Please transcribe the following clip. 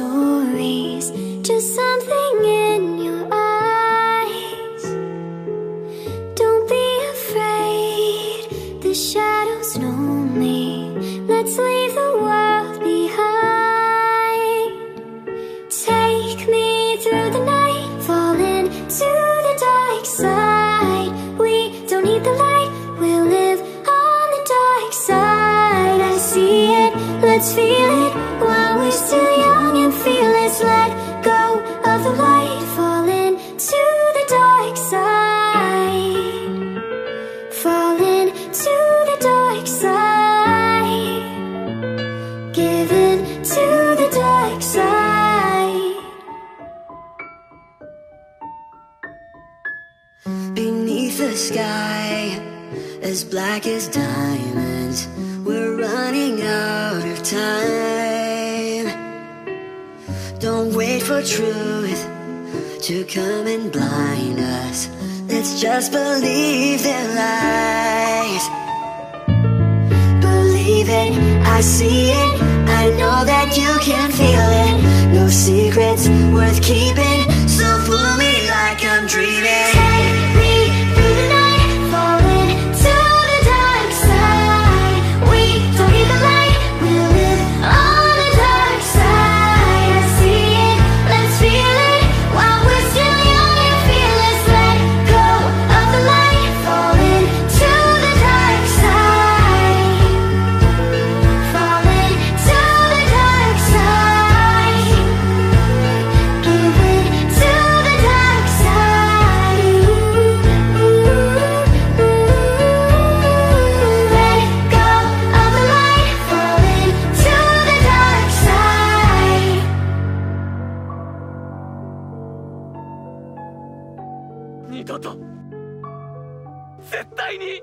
stories, just something in your eyes. Don't be afraid, the shadows know me. Let's leave the world behind. Take me through the night, fall into the dark side. We don't need the light, we'll live on the dark side. I see it, let's feel it while we're Beneath the sky, as black as diamonds, we're running out of time. Don't wait for truth to come and blind us. Let's just believe their lies. Believe it, I see it, I know that you can 二度と。絶対に。